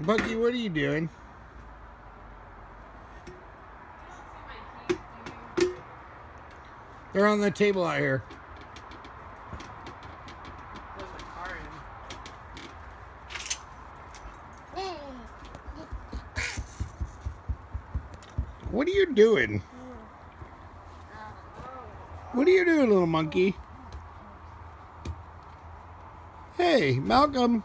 Bucky, what are you doing? They're on the table out here. What are you doing? What are you doing, little monkey? Hey, Malcolm.